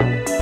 Bye.